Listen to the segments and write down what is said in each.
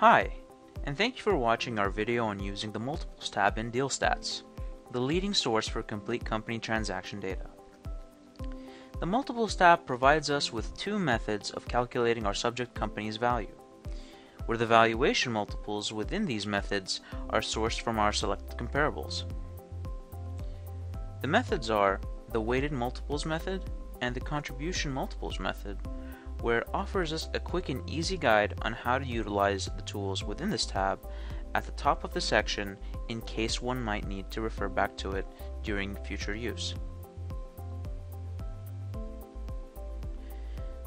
Hi, and thank you for watching our video on using the Multiples tab in DealStats, the leading source for complete company transaction data. The Multiples tab provides us with two methods of calculating our subject company's value, where the valuation multiples within these methods are sourced from our selected comparables. The methods are the weighted multiples method and the contribution multiples method, where it offers us a quick and easy guide on how to utilize the tools within this tab at the top of the section in case one might need to refer back to it during future use.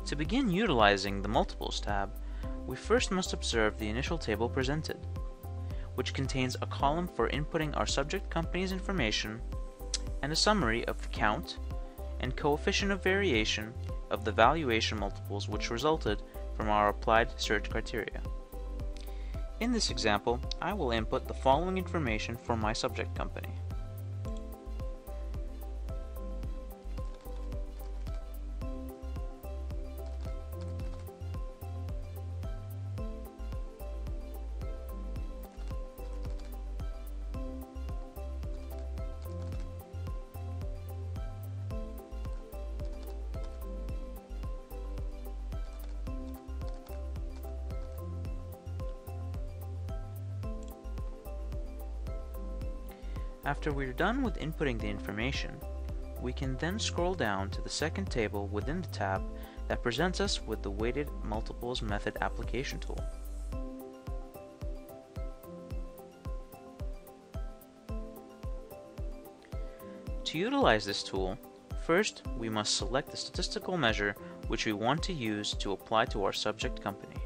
To begin utilizing the Multiples tab, we first must observe the initial table presented, which contains a column for inputting our subject company's information and a summary of the count and coefficient of variation of the valuation multiples which resulted from our applied search criteria. In this example, I will input the following information for my subject company. After we're done with inputting the information, we can then scroll down to the second table within the tab that presents us with the Weighted Multiples Method application tool. To utilize this tool, first we must select the statistical measure which we want to use to apply to our subject company.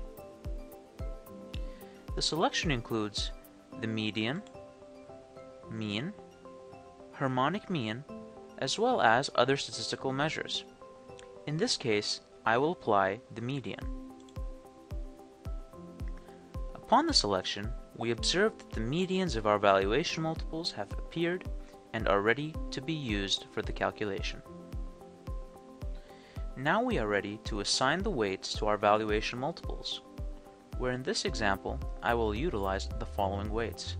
The selection includes the median, mean, harmonic mean, as well as other statistical measures. In this case, I will apply the median. Upon the selection, we observe that the medians of our valuation multiples have appeared and are ready to be used for the calculation. Now we are ready to assign the weights to our valuation multiples, where in this example I will utilize the following weights.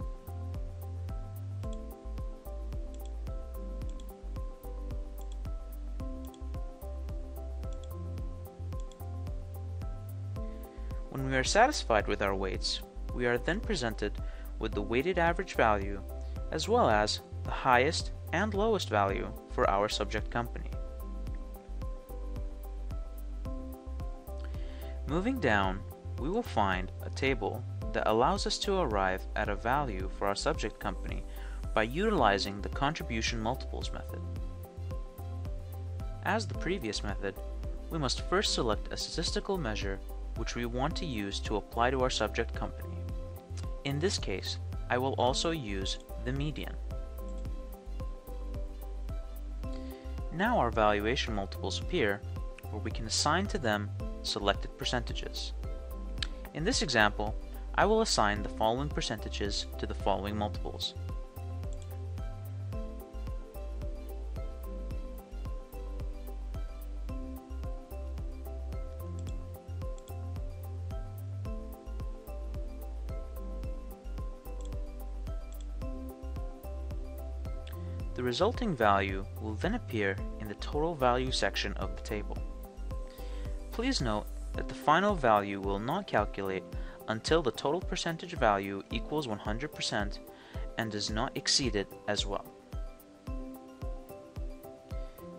When we are satisfied with our weights, we are then presented with the weighted average value as well as the highest and lowest value for our subject company. Moving down, we will find a table that allows us to arrive at a value for our subject company by utilizing the contribution multiples method. As the previous method, we must first select a statistical measure which we want to use to apply to our subject company. In this case, I will also use the median. Now our valuation multiples appear, where we can assign to them selected percentages. In this example, I will assign the following percentages to the following multiples. The resulting value will then appear in the total value section of the table. Please note that the final value will not calculate until the total percentage value equals 100% and does not exceed it as well.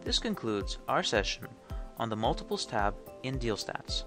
This concludes our session on the Multiples tab in DealStats.